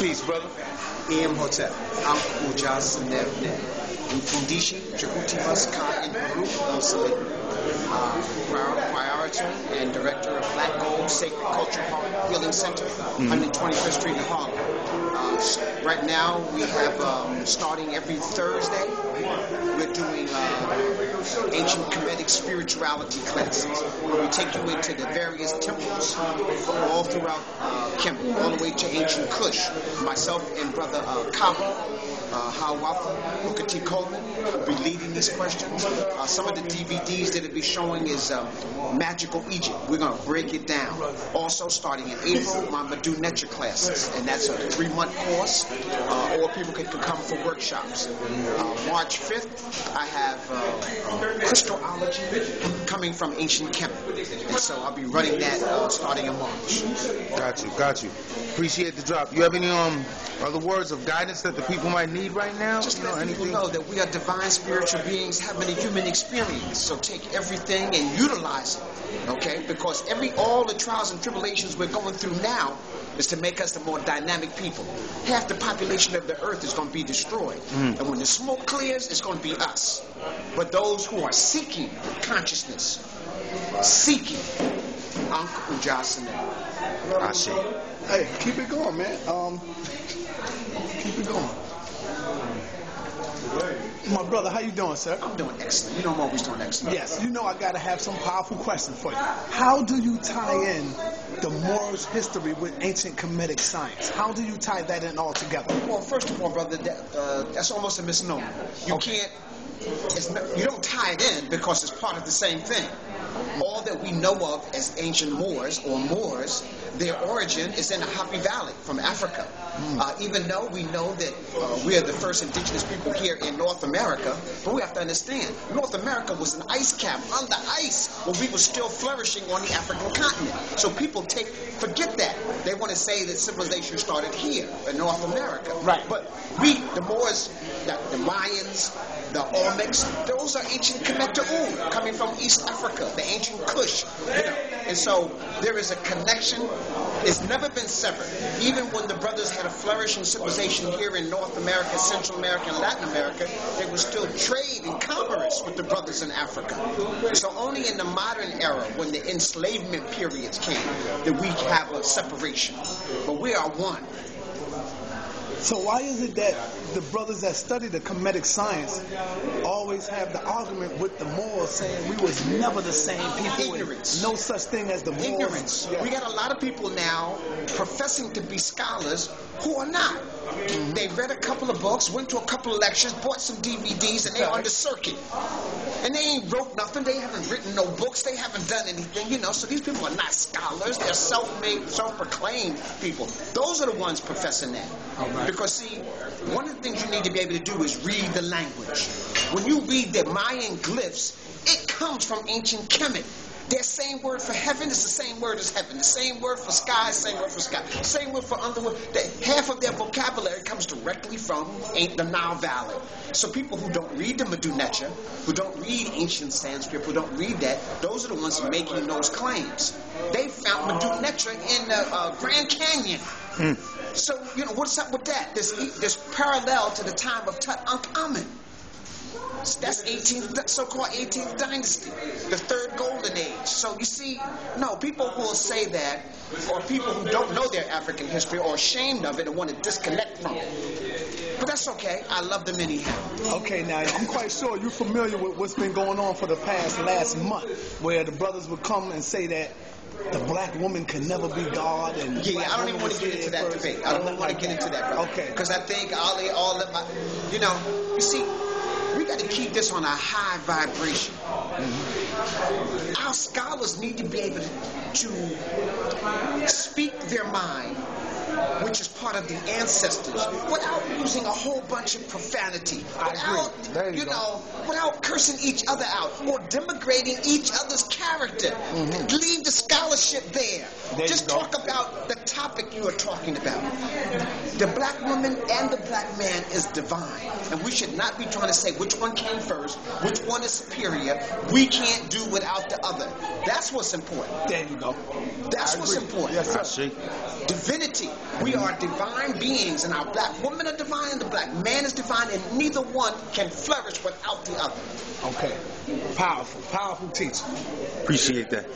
Peace, brother. Imhotep, Ankh Udja Seneb, Mfundishi, Jhutyms Ka in Heru, uh, Priority and Director of Black Gold Sacred Culture Healing Center, mm-hmm. 125th Street in Harlem. Uh, right now, we have um, starting every Thursday, we're doing uh, ancient Kemetic spirituality classes, where we take you into the various temples all throughout uh, Kemet, all the way to ancient Kush. Myself and brother uh, uh, Hawafa, Booker T. Coleman will be leading these questions. Uh, some of the DVDs that will be showing is um, Magical Egypt. We're going to break it down. Also, starting in April, my Medu Neter classes, and that's a three-month course, uh, or people can, can, come for workshops. Uh, March 5th, I have uh, Crystallology coming from ancient Kemet, and so I'll be running that uh, starting in March. Got you, got you. Appreciate the drop. You have any um other words of guidance that the people might need? Need right now? Just you know, let anything? people know that we are divine spiritual beings having a human experience. So take everything and utilize it. Okay? Because every all the trials and tribulations we're going through now is to make us a more dynamic people. Half the population of the earth is going to be destroyed. Mm. And when the smoke clears, it's going to be us. But those who are seeking consciousness, seeking Ankh Udja Seneb. I see. Hey, keep it going, man. Um, keep it going. My brother, how you doing, sir? I'm doing excellent. You know I'm always doing excellent. Yes, you know I got to have some powerful questions for you. How do you tie in the Moors history with ancient Kemetic science? How do you tie that in all together? Well, first of all, brother, that, uh, that's almost a misnomer. You okay. can't. You don't tie it in because it's part of the same thing. All that we know of as ancient Moors or Moors their origin is in the Hapi Valley from Africa. Mm. Uh, even though we know that uh, we are the first indigenous people here in North America, but we have to understand, North America was an ice cap under ice when we were still flourishing on the African continent. So people take forget that. They want to say that civilization started here in North America. Right. But we, the Moors, the, the Mayans, the Olmecs, those are ancient Kemet coming from East Africa, the ancient Kush. You know? And so there is a connection. It's never been severed. Even when the brothers had a flourishing civilization here in North America, Central America, and Latin America, they were still trade and commerce with the brothers in Africa. So only in the modern era, when the enslavement periods came, that we have a separation. But we are one. So why is it that the brothers that study the Kemetic science always have the argument with the Moors saying we was never the same people? Ignorance. No such thing as the Moors. Ignorance. Yeah. We got a lot of people now professing to be scholars who are not. Mm-hmm. They read a couple of books, went to a couple of lectures, bought some DVDs, and they're on the circuit. And they ain't wrote nothing. They haven't written no books. They haven't done anything, you know. So these people are not scholars. They're self-made, self-proclaimed people. Those are the ones professing that. Right. Because see, one of the things you need to be able to do is read the language. When you read the Mayan glyphs, it comes from ancient Kemet. Their same word for heaven is the same word as heaven. The same word for sky, same word for sky. Same word for underworld. That half of their vocabulary comes directly from ain't the Nile Valley. So people who don't read the Medu Neter, who don't read ancient Sanskrit, who don't read that, those are the ones making those claims. They found Medu Neter in the uh, Grand Canyon. Mm. So, you know, what's up with that? This, this parallel to the time of Tutankhamun. That's 18th, so-called 18th dynasty, the third golden age. So you see, no, people who will say that, or people who don't know their African history or ashamed of it and want to disconnect from it. But that's okay. I love them anyhow. Okay, now I'm quite sure you're familiar with what's been going on for the past last month, where the brothers would come and say that the black woman can never be God. And yeah, I don't even want to get into that first. debate. I don't want to get into that, brother. Okay. Because I think all, all of my, you know, you see, we got to keep this on a high vibration. Mm-hmm. Our scholars need to be able to speak their mind which is part of the ancestors, without using a whole bunch of profanity, without, you, you know, without cursing each other out or denigrating each other's character. Mm-hmm. Leave the scholarship Just talk about the topic you are talking about. The black woman and the black man is divine, and we should not be trying to say which one came first, which one is superior. We can't do without the other. That's what's important. There you go. That's I what's agree. important. Yes, sir. I see. Divinity. We are divine beings, and our black woman are divine, and the black man is divine, and neither one can flourish without the other. Okay. Powerful, powerful teaching. Appreciate that.